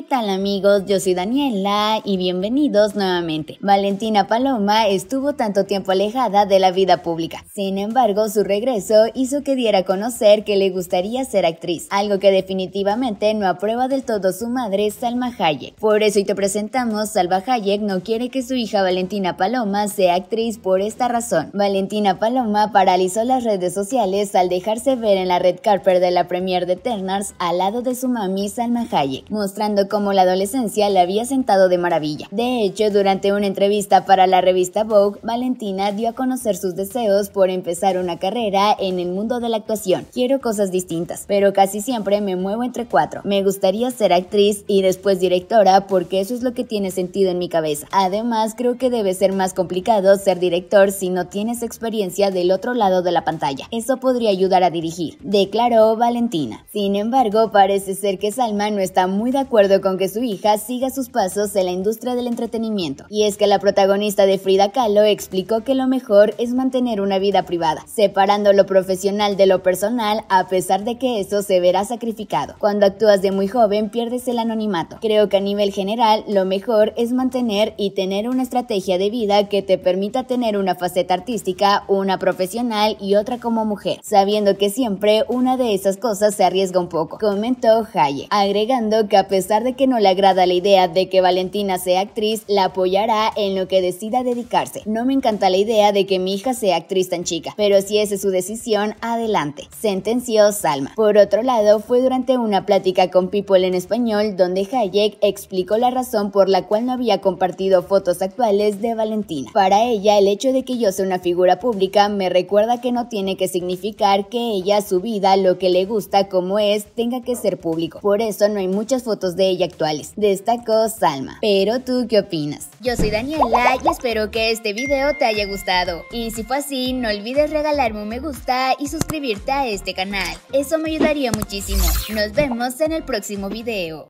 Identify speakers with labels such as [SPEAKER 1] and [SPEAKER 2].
[SPEAKER 1] ¿Qué tal amigos? Yo soy Daniela y bienvenidos nuevamente. Valentina Paloma estuvo tanto tiempo alejada de la vida pública. Sin embargo, su regreso hizo que diera a conocer que le gustaría ser actriz, algo que definitivamente no aprueba del todo su madre Salma Hayek. Por eso hoy te presentamos Salma Hayek no quiere que su hija Valentina Paloma sea actriz por esta razón. Valentina Paloma paralizó las redes sociales al dejarse ver en la red carpet de la premier de Ternars al lado de su mami Salma Hayek, mostrando cómo la adolescencia le había sentado de maravilla. De hecho, durante una entrevista para la revista Vogue, Valentina dio a conocer sus deseos por empezar una carrera en el mundo de la actuación. Quiero cosas distintas, pero casi siempre me muevo entre cuatro. Me gustaría ser actriz y después directora porque eso es lo que tiene sentido en mi cabeza. Además, creo que debe ser más complicado ser director si no tienes experiencia del otro lado de la pantalla. Eso podría ayudar a dirigir, declaró Valentina. Sin embargo, parece ser que Salma no está muy de acuerdo con que su hija siga sus pasos en la industria del entretenimiento. Y es que la protagonista de Frida Kahlo explicó que lo mejor es mantener una vida privada, separando lo profesional de lo personal a pesar de que eso se verá sacrificado. Cuando actúas de muy joven pierdes el anonimato. Creo que a nivel general lo mejor es mantener y tener una estrategia de vida que te permita tener una faceta artística, una profesional y otra como mujer, sabiendo que siempre una de esas cosas se arriesga un poco, comentó Hayek, agregando que a pesar de que no le agrada la idea de que Valentina sea actriz, la apoyará en lo que decida dedicarse. No me encanta la idea de que mi hija sea actriz tan chica, pero si esa es su decisión, adelante, sentenció Salma. Por otro lado, fue durante una plática con People en español donde Hayek explicó la razón por la cual no había compartido fotos actuales de Valentina. Para ella, el hecho de que yo sea una figura pública me recuerda que no tiene que significar que ella, su vida, lo que le gusta como es, tenga que ser público. Por eso no hay muchas fotos de ella actuales, destacó Salma. Pero tú qué opinas?
[SPEAKER 2] Yo soy Daniela y espero que este video te haya gustado. Y si fue así, no olvides regalarme un me gusta y suscribirte a este canal. Eso me ayudaría muchísimo. Nos vemos en el próximo video.